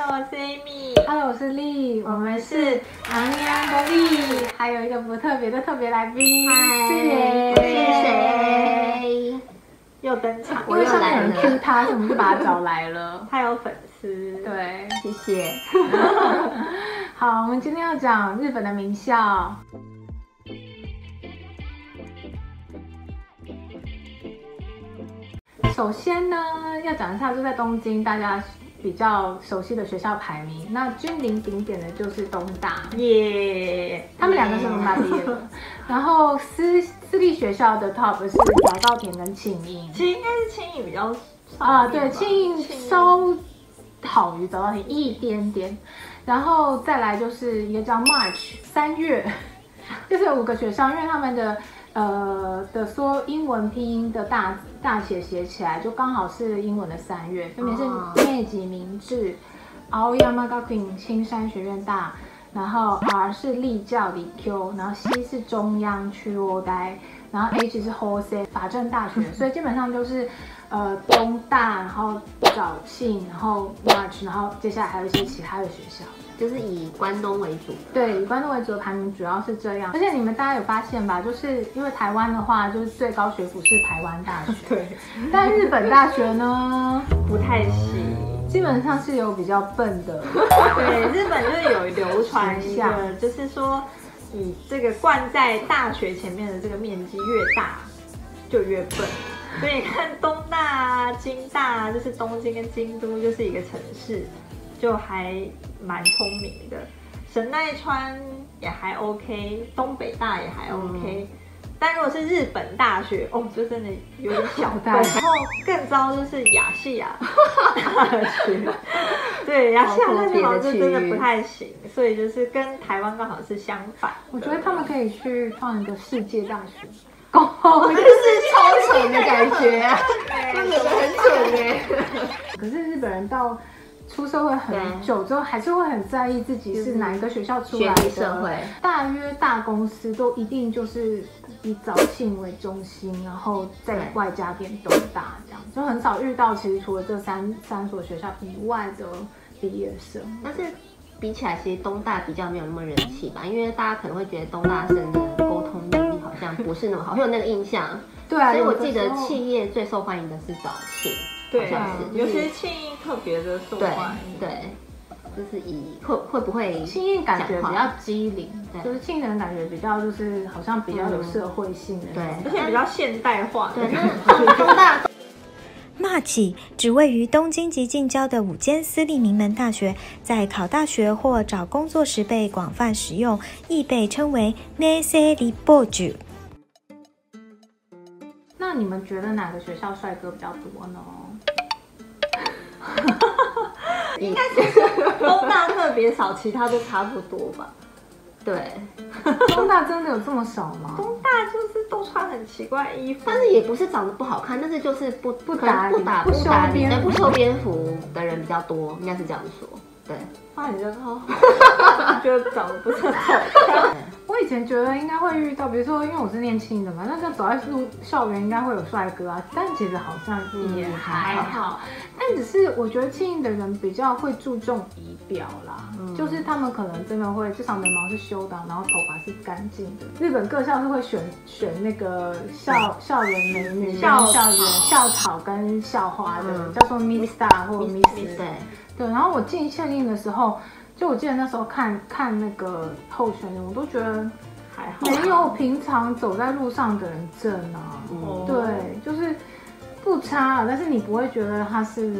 Hello，我是 Amy。Hello，我是丽，我们是昂扬的丽，还有一个不特别的特别来宾，嗨，思妍我是？谁？又登场，因为上面有人我又来了 Q 他，所以我们就把他找来了。他有粉丝。，对，谢谢。好，我们今天要讲日本的名校。首先呢，要讲一下就在东京大家比较熟悉的学校排名。那君临顶点的就是东大，耶、他们两个是东大毕业的。然后私私立学校的 top 是早稻田跟庆应。其实应该是庆应比较啊，对，庆应稍好于早稻田一点点，然后再来就是一个叫 March 三月，就是有五个学校，因为他们的呃的说英文拼音的大大写写起来就刚好是英文的三月，分别是哦内吉明治、青山学院青山学院大。然后 R 是立教理 Q，然后 C 是中央区沃呆，然后 H 是 Hosei 法政大学，所以基本上就是呃东大，然后早庆，然后 March，然后接下来还有一些其他的学校。就是以关东为主，对，以关东为主的排名主要是这样，而且你们大家有发现吧？就是因为台湾的话，就是最高学府是台湾大学，对，但日本大学呢，不太行。基本上是有比较笨的，对，日本就是有流传一形个，就是说，你这个冠在大学前面的这个面积越大，就越笨。所以你看东大啊、京大啊，就是东京跟京都就是一个城市，就还蛮聪明的。神奈川也还 OK，东北大也还 OK，、但如果是日本大学，哦，就真的有点小 笨。大然后更糟就是亚细亚大学，对，亚细亚大学好像就真的不太行，所以就是跟台湾刚好是相反。我觉得他们可以去创一个世界大学。我就是超蠢的感觉啊，真的很蠢哎。可是日本人到出社会很久之后，还是会很在意自己是哪一个学校出来的。社会大约大公司都一定就是以早庆为中心，然后再外加点东大这样，就很少遇到其实除了这三三所学校以外的毕业生。但是比起来，其实东大比较没有那么人气吧，因为大家可能会觉得东大生的沟通像不是那么好，会有那个印象。对啊，所以我记得企业最受欢迎的是早庆，对是，尤其就是庆应特别的受欢迎。对，就是以会会不会庆应感觉比较机灵，对。就是庆人感觉比较就是好像比较有社会性的对而且比较现代化的对，但是东东大 March 只位于东京及近郊的五间私立名门大学，在考大学或找工作时被广泛使用，亦被称为 Nese r i b o j u 那你们觉得哪个学校帅哥比较多呢？应 东大特别少，其他都差不多吧。对，东大真的有这么少吗？东大就是都穿很奇怪的衣服，但是也不是长得不好看，但是就是不不打理不打不修边不修边幅的人比较多，应该是这样说。对，啊，你人好好，觉得长得不是很好看。我以前觉得应该会遇到，比如说因为我是念庆的嘛，那就走在路校园应该会有帅哥啊，但其实好像也嗯还还好。但只是我觉得庆应的人比较会注重仪表啦，嗯就是他们可能真的会至少眉毛是修的，然后头发是干净的。日本各校是会选选那个校校园美女、校校园草校草跟校花的，嗯叫做 Miss Star 或 Miss 对，对，然后我进庆应的时候，就我记得那时候看看那个候选人，我都觉得还好，没有平常走在路上的人正啊。嗯，对，就是不差啊，但是你不会觉得他是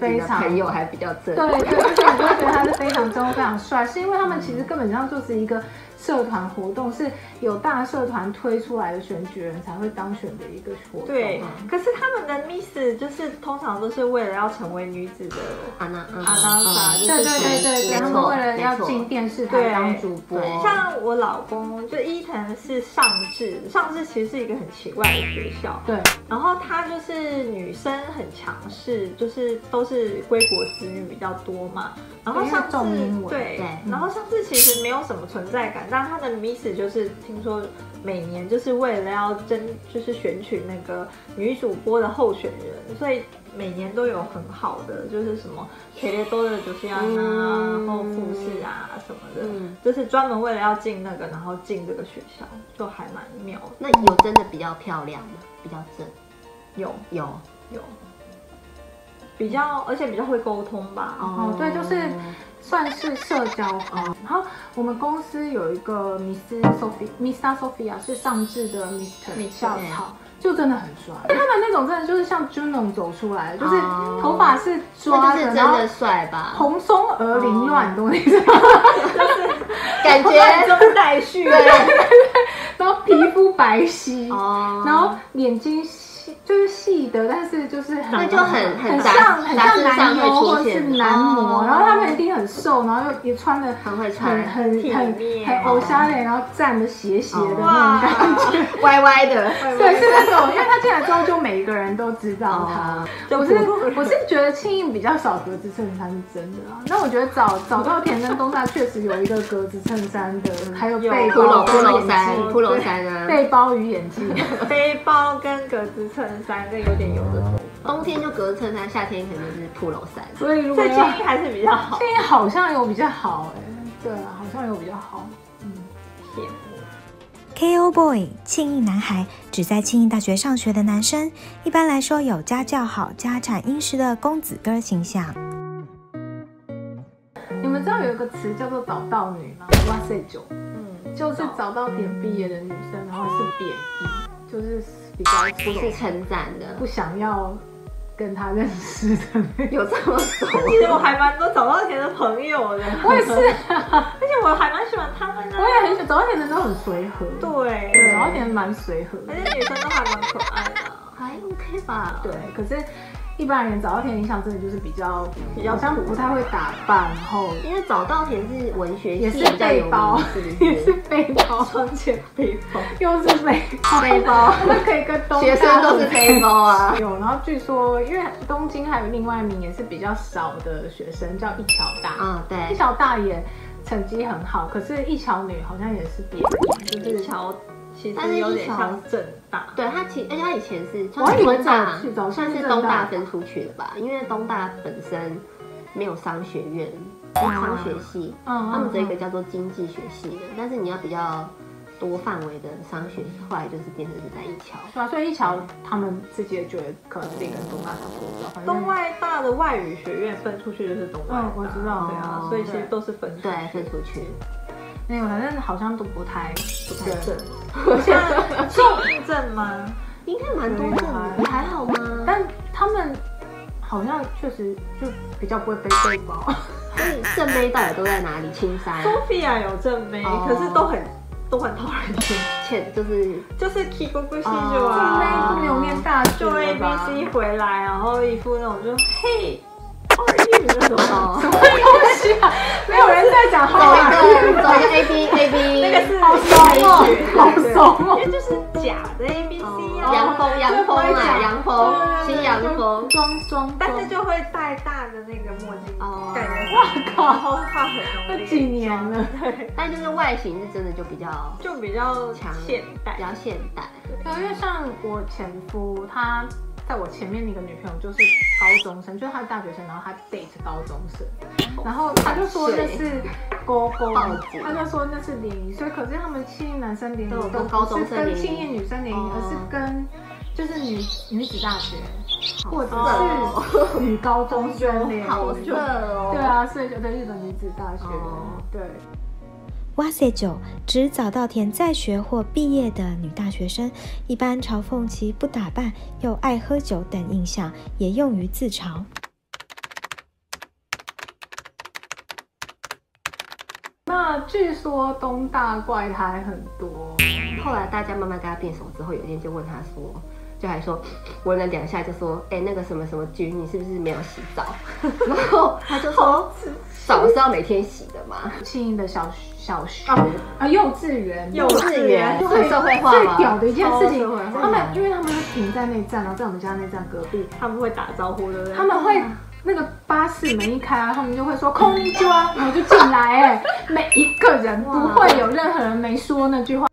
非常朋友还比较正。对对，就是你不会觉得他是非常正非常帅，是因为他们其实根本上就是一个社团活动，是有大社团推出来的选举人才会当选的一个活动。对，可是他们的 Miss 就是通常都是为了要成为女子的，啊那嗯阿拉萨嗯对对对对对，他们为了要进电视台当主播，对像我老公就伊藤是上智，上智其实是一个很奇怪的学校，对。然后他就是女生很强势，就是都是归国子女比较多嘛。然后上次重英文对对，然后上次其实没有什么存在感，但它的 Miss 就是听说每年就是为了要争，就是选取那个女主播的候选人，所以每年都有很好的，就是什么培列多的主持人啊，嗯然后复试啊什么的，嗯就是专门为了要进那个，然后进这个学校，就还蛮妙的。那有真的比较漂亮吗？比较正？有有有，比较而且比较会沟通吧。哦，对，就是算是社交啊。然后我们公司有一个 Miss Sophia Mr Sophia 是上智的 Mr 米校草，就真的很帅。他们那种真的就是像 Juno 走出来的，就是哦头发是抓的，真然后的帅吧？蓬松而凌乱，你懂我意思吗？感觉万中带续，然后皮肤白皙，哦，然后眼睛细，就是细的，但是就是很那就很很像很像男模或者是男模，哦然后他们一定很瘦，然后又也穿的很会穿很很很很偶像脸，然后站的斜斜的那种哇感觉。歪歪的，对，是那种，因为他进来之后，就每一个人都知道他。哦我是我是觉得庆应比较少格子衬衫是真的啊。那我觉得早早稻田跟东大确实有一个格子衬衫的，还有有背骷髅骷髅衫，镜骷髅衫啊，背包与眼镜。背包跟格子衬衫跟有点油的头发，冬天就格子衬衫，夏天可能就是 polo 衫。所以如果所以建议还是比较好。庆应好像有比较好哎、对啊，好像有比较好。嗯羡慕 KO Boy 庆应男孩只在庆应大学上学的男生，一般来说有家教好、家产殷实的公子哥形象。你们知道有一个词叫做早到女吗？哇塞九，嗯，就是早稻田毕业的女生，然后是贬义，就是比较不是称赞的，不想要跟他认识的那种。有这么熟？其实我还蛮多早稻田的朋友的，我也是，而且我还蛮喜欢他们的。我也很喜欢早稻田的都很随和，对对，早稻田蛮随和的而，且女生都还蛮可爱的。还 OK 吧？对。可是，一般人早稻田印象真的就是比较比较好像不太会打扮，然后因为早稻田是文学也是系比较有背包也是是？背包，双肩背包，又是背包，背包 那可以跟东大学生都是背包啊。有，然后据说，因为东京还有另外一名也是比较少的学生，叫一桥大。嗯，对一，桥大也成绩很好，可是一桥女好像也是贬义，就是桥其但是实有点一桥像正大，对他其而且他以前是我还以为东大早算是东大分出去的吧，因为东大本身没有商学院，商学系，嗯他们这个叫做经济学系的，但是你要比较多范围的商学，后来就是变成是在一桥。对啊，所以一桥他们自己也觉得可能自己跟东大差不多，东外大的外语学院分出去就是东外大，嗯我知道对啊哦，所以其实都是分出去对，分出去。那个反正好像都不太不太正。重症吗？应该蛮多正的，你还好吗？但他们好像确实就比较不会背背包，所以正妹到底都在哪里？青山、Sophia 有正妹，哦。可是都很都很讨人厌，欠就是就是 Kikuku 西哦。就正妹啊，都没有念大学就 A B C 回来，然后一副那种就嘿什么东西啊？没有人在讲走好一个走一个 A B A B，那个是好怂哦好怂哦因为就是假的 A B C 啊，洋风洋风啊，洋风新洋风。装装，但是就会戴大的那个墨镜，哦感觉哇靠，画很浓烈，那几年了，对，但就是外形是真的就比较就比较强现代比，较现代。因为像我前夫，他在我前面那个女朋友就是高中生，就是她是大学生，然后她 date 高中生，然后她就说那是勾勾报纸，他就说那是联谊，所以可是他们青年男生联谊都不是跟生联谊女生联谊，哦而是跟就是女女子大学或者哦是女高中生，好色哦！对，啊，所以就在日本女子大学，哦对。哇塞九指早稻田在学或毕业的女大学生，一般嘲讽其不打扮又爱喝酒等印象，也用于自嘲。那据说东大怪胎很多，后来大家慢慢跟他变熟之后，有一天就问他说，就还说闻了两下就说，哎、那个什么什么君，你是不是没有洗澡？然后他就说，澡是要每天洗的嘛。庆应的小小学啊幼稚园，幼稚园最很社会化最屌的一件事情他们因为他们会停在那站，然后在我们家那站隔壁，他们会打招呼，对不对？他们会那个巴士门一开啊，他们就会说空抓，然后就进来，哎，每一个人不会有任何人没说那句话。